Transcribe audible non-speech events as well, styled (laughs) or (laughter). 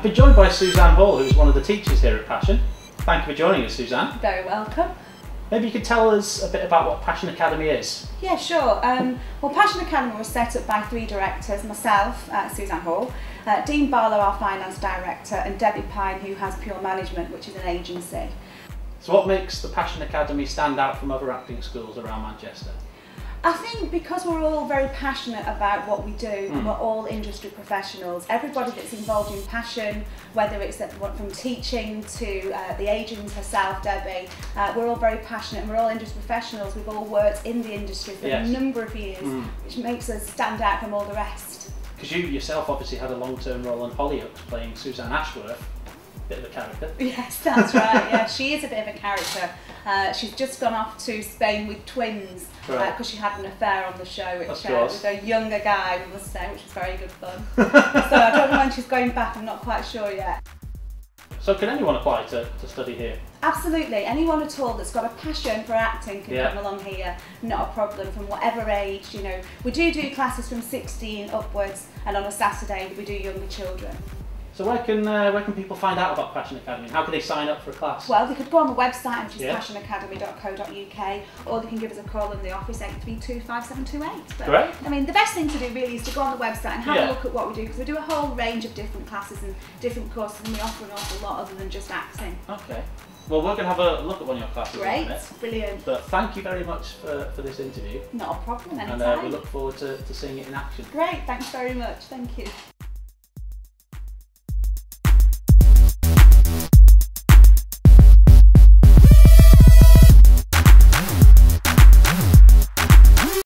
I've been joined by Suzanne Hall, who's one of the teachers here at Passion. Thank you for joining us, Suzanne. Very welcome. Maybe you could tell us a bit about what Passion Academy is. Yeah, sure. Um, well, Passion Academy was set up by three directors, myself, uh, Suzanne Hall, uh, Dean Barlow, our finance director, and Debbie Pine, who has Pure Management, which is an agency. So what makes the Passion Academy stand out from other acting schools around Manchester? I think because we're all very passionate about what we do, Mm. and we're all industry professionals, everybody that's involved in passion, whether it's from teaching to uh, the agent herself, Debbie, uh, we're all very passionate and we're all industry professionals. We've all worked in the industry for Yes. a number of years, Mm. which makes us stand out from all the rest. Because you yourself obviously had a long-term role on Hollyoaks playing Suzanne Ashworth, bit of a character. (laughs) Yes, that's right. Yeah, she is a bit of a character. Uh, she's just gone off to Spain with twins because Right. she had an affair on the show, which uh, with a younger guy, we must say, which was very good fun. (laughs) so I don't know when she's going back. I'm not quite sure yet. So can anyone apply to, to study here? Absolutely, anyone at all that's got a passion for acting can Yeah. come along here. Not a problem from whatever age. You know, we do do classes from 16 upwards, and on a Saturday we do younger children. So where can uh, where can people find out about Passion Academy? How can they sign up for a class? Well, they could go on the website, which is Yeah. passionacademy.co.uk, or they can give us a call in the office 832 5728. But, Great. I mean, the best thing to do really is to go on the website and have Yeah. a look at what we do, because we do a whole range of different classes and different courses, and we offer an awful lot other than just acting. Okay. Well, we're going to have a look at one of your classes in a Great, brilliant. But thank you very much for, for this interview. Not a problem, And uh, we look forward to, to seeing it in action. Great, thanks very much. Thank you.